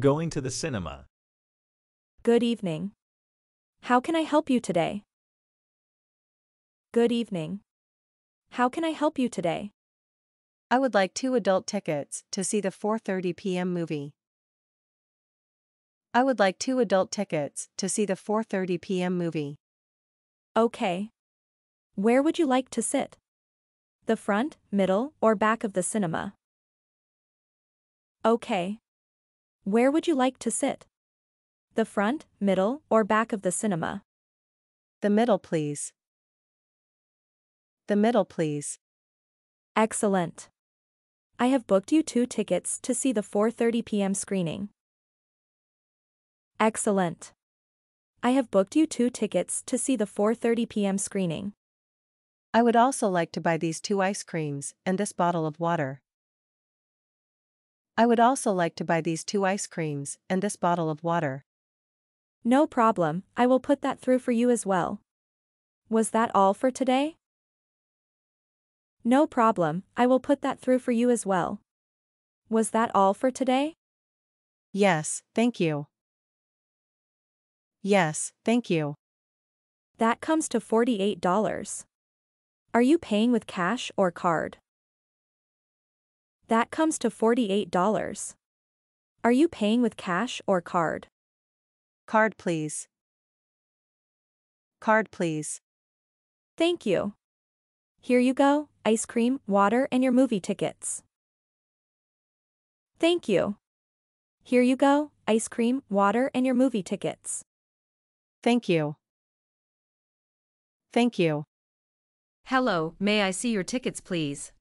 Going to the cinema. Good evening. How can I help you today? Good evening. How can I help you today? I would like two adult tickets to see the 4:30 p.m. movie. I would like two adult tickets to see the 4:30 p.m. movie. Okay. Where would you like to sit? The front, middle, or back of the cinema? Okay. Where would you like to sit? The front, middle, or back of the cinema? The middle, please. The middle, please. Excellent. I have booked you two tickets to see the 4:30 p.m. screening. Excellent. I have booked you two tickets to see the 4:30 p.m. screening. I would also like to buy these two ice creams and this bottle of water. I would also like to buy these two ice creams and this bottle of water. No problem, I will put that through for you as well. Was that all for today? No problem, I will put that through for you as well. Was that all for today? Yes, thank you. Yes, thank you. That comes to $48. Are you paying with cash or card? That comes to $48. Are you paying with cash or card? Card, please. Card, please. Thank you. Here you go, ice cream, water, and your movie tickets. Thank you. Here you go, ice cream, water, and your movie tickets. Thank you. Thank you. Hello, may I see your tickets, please?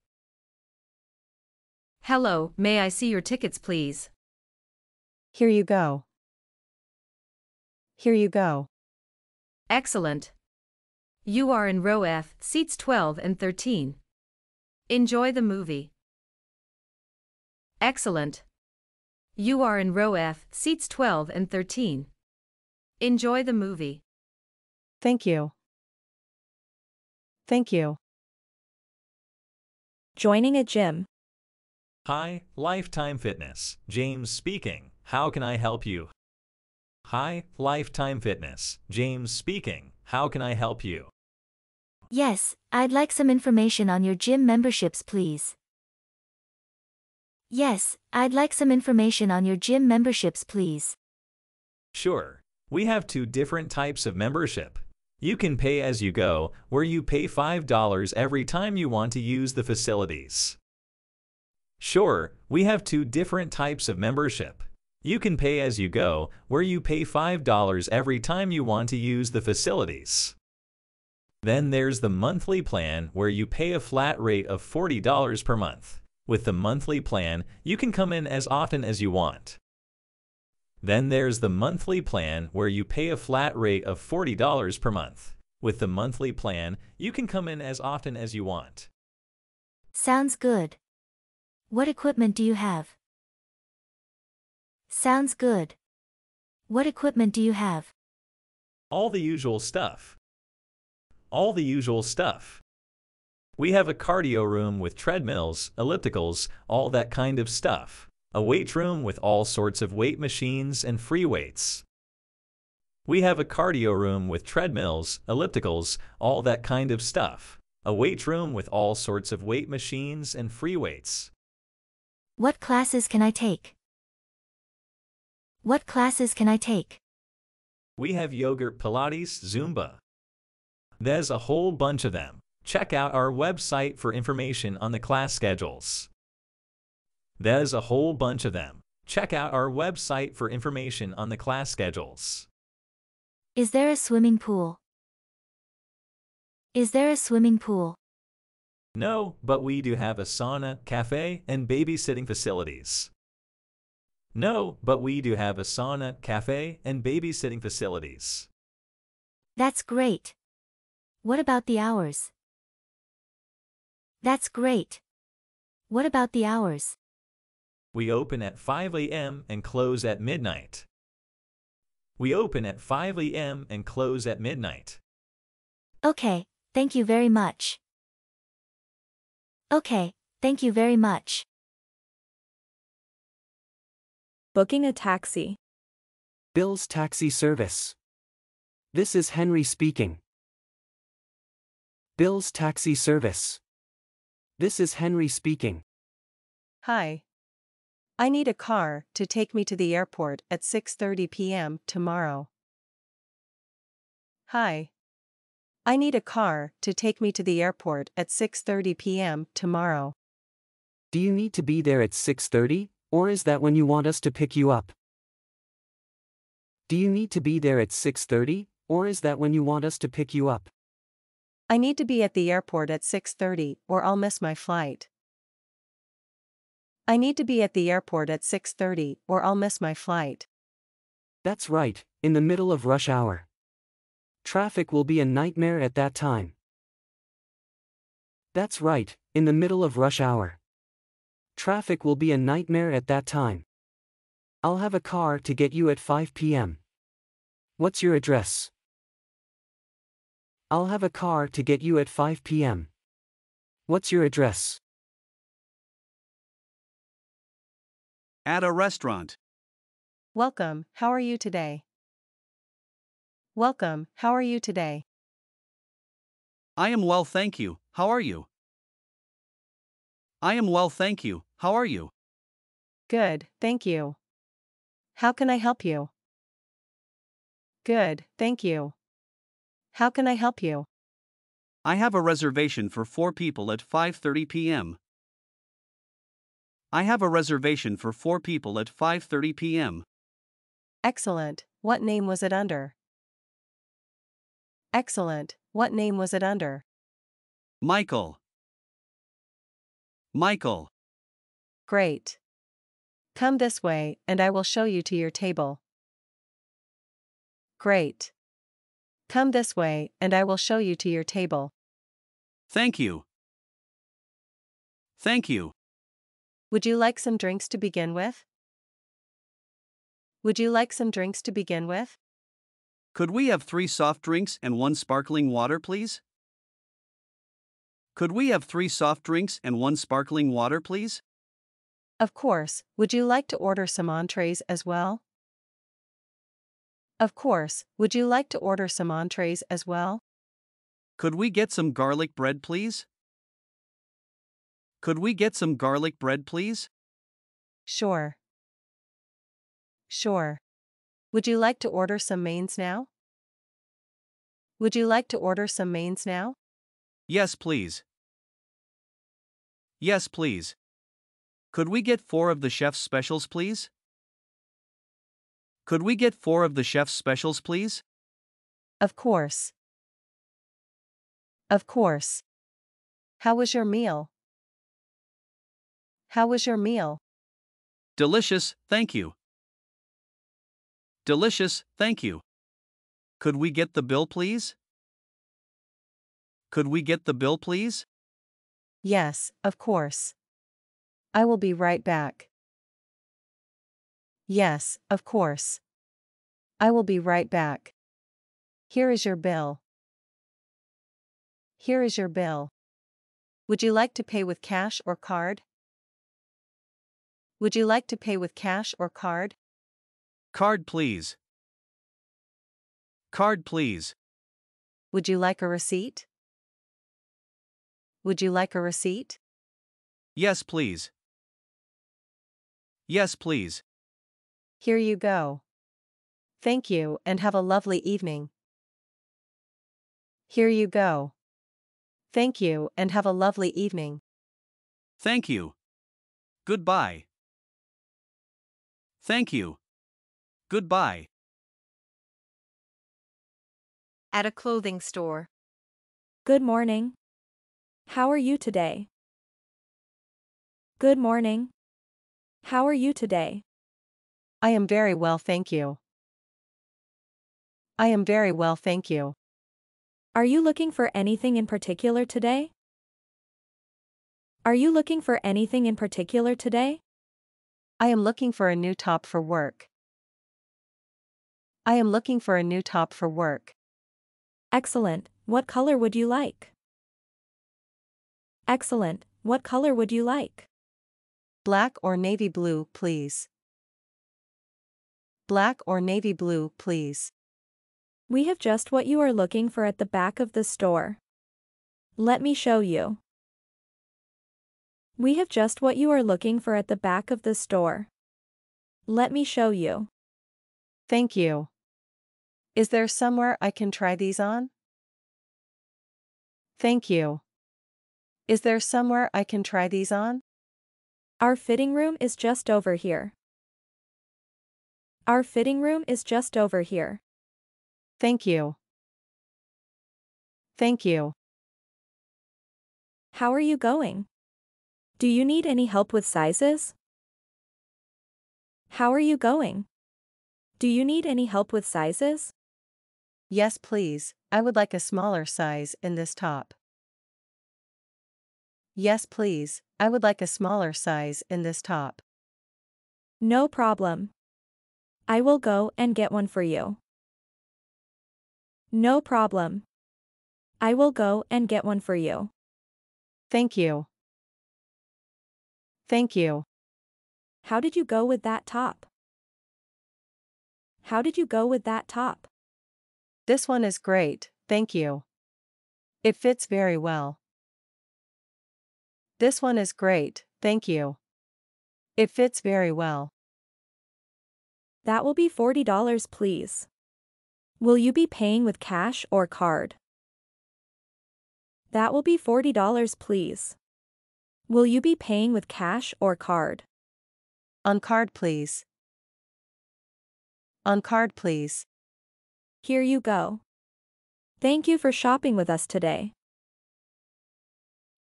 Hello, may I see your tickets, please? Here you go. Here you go. Excellent. You are in row F, seats 12 and 13. Enjoy the movie. Excellent. You are in row F, seats 12 and 13. Enjoy the movie. Thank you. Thank you. Joining a gym. Hi, Lifetime Fitness. James speaking. How can I help you? Hi, Lifetime Fitness. James speaking. How can I help you? Yes, I'd like some information on your gym memberships, please. Yes, I'd like some information on your gym memberships, please. Sure. We have two different types of membership. You can pay as you go, where you pay $5 every time you want to use the facilities. Sure, we have two different types of membership. You can pay as you go, where you pay $5 every time you want to use the facilities. Then there's the monthly plan where you pay a flat rate of $40 per month. With the monthly plan, you can come in as often as you want. Then there's the monthly plan where you pay a flat rate of $40 per month. With the monthly plan, you can come in as often as you want. Sounds good. What equipment do you have? Sounds good. What equipment do you have? All the usual stuff. All the usual stuff. We have a cardio room with treadmills, ellipticals, all that kind of stuff. A weight room with all sorts of weight machines and free weights. We have a cardio room with treadmills, ellipticals, all that kind of stuff. A weight room with all sorts of weight machines and free weights. What classes can I take? What classes can I take? We have yoga, Pilates, Zumba. There's a whole bunch of them. Check out our website for information on the class schedules. There's a whole bunch of them. Check out our website for information on the class schedules. Is there a swimming pool? Is there a swimming pool? No, but we do have a sauna, cafe, and babysitting facilities. No, but we do have a sauna, cafe, and babysitting facilities. That's great. What about the hours? That's great. What about the hours? We open at 5 a.m. and close at midnight. We open at 5 a.m. and close at midnight. Okay, thank you very much. Okay, thank you very much. Booking a taxi. Bill's Taxi Service. This is Henry speaking. Bill's Taxi Service. This is Henry speaking. Hi. I need a car to take me to the airport at 6:30 p.m. tomorrow. Hi. I need a car to take me to the airport at 6:30 p.m. tomorrow. Do you need to be there at 6:30 or is that when you want us to pick you up? Do you need to be there at 6:30 or is that when you want us to pick you up? I need to be at the airport at 6:30 or I'll miss my flight. I need to be at the airport at 6:30 or I'll miss my flight. That's right, in the middle of rush hour. Traffic will be a nightmare at that time. That's right, in the middle of rush hour. Traffic will be a nightmare at that time. I'll have a car to get you at 5 p.m. What's your address? I'll have a car to get you at 5 p.m. What's your address? At a restaurant. Welcome, how are you today? Welcome, how are you today? I am well, thank you. How are you? I am well, thank you. How are you? Good, thank you. How can I help you? Good, thank you. How can I help you? I have a reservation for 4 people at 5:30 p.m. I have a reservation for 4 people at 5:30 p.m. Excellent, what name was it under? Excellent, what name was it under? Michael. Michael. Great. Come this way, and I will show you to your table. Great. Come this way, and I will show you to your table. Thank you. Thank you. Would you like some drinks to begin with? Would you like some drinks to begin with? Could we have 3 soft drinks and 1 sparkling water, please? Could we have 3 soft drinks and 1 sparkling water, please? Of course, would you like to order some entrees as well? Of course, would you like to order some entrees as well? Could we get some garlic bread, please? Could we get some garlic bread, please? Sure. Sure. Would you like to order some mains now? Would you like to order some mains now? Yes, please. Yes, please. Could we get four of the chef's specials, please? Could we get four of the chef's specials, please? Of course. Of course. How was your meal? How was your meal? Delicious, thank you. Delicious, thank you. Could we get the bill, please? Could we get the bill, please? Yes, of course. I will be right back. Yes, of course. I will be right back. Here is your bill. Here is your bill. Would you like to pay with cash or card? Would you like to pay with cash or card? Card, please. Card, please. Would you like a receipt? Would you like a receipt? Yes, please. Yes, please. Here you go. Thank you and have a lovely evening. Here you go. Thank you and have a lovely evening. Thank you. Goodbye. Thank you. Goodbye. At a clothing store. Good morning. How are you today? Good morning. How are you today? I am very well, thank you. I am very well, thank you. Are you looking for anything in particular today? Are you looking for anything in particular today? I am looking for a new top for work. I am looking for a new top for work. Excellent. What color would you like? Excellent. What color would you like? Black or navy blue, please. Black or navy blue, please. We have just what you are looking for at the back of the store. Let me show you. We have just what you are looking for at the back of the store. Let me show you. Thank you. Is there somewhere I can try these on? Thank you. Is there somewhere I can try these on? Our fitting room is just over here. Our fitting room is just over here. Thank you. Thank you. How are you going? Do you need any help with sizes? How are you going? Do you need any help with sizes? Yes, please. I would like a smaller size in this top. Yes, please. I would like a smaller size in this top. No problem. I will go and get one for you. No problem. I will go and get one for you. Thank you. Thank you. How did you go with that top? How did you go with that top? This one is great, thank you. It fits very well. This one is great, thank you. It fits very well. That will be $40 please. Will you be paying with cash or card? That will be $40 please. Will you be paying with cash or card? On card please. On card please. Here you go. Thank you for shopping with us today.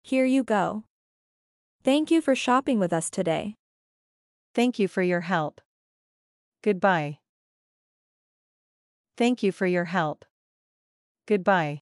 Here you go. Thank you for shopping with us today. Thank you for your help. Goodbye. Thank you for your help. Goodbye.